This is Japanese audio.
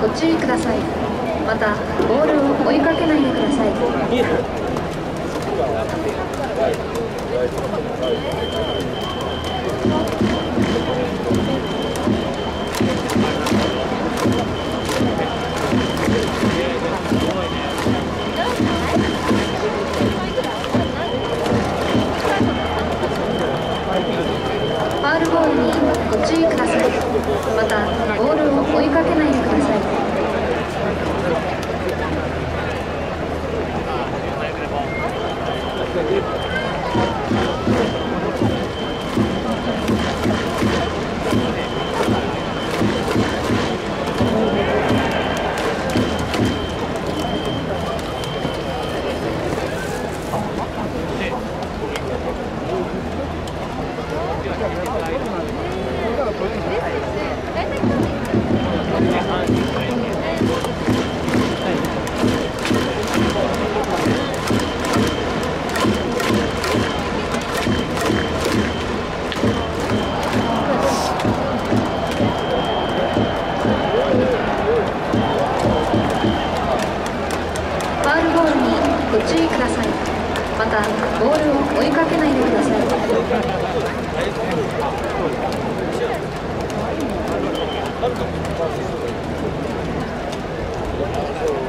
ご注意ください。またボールを追いかけないでください。ファウルボールにご注意ください。またボールを追いかけないでくださいファウルボールにご注意くださいまたボールを追いかけないでください。そう。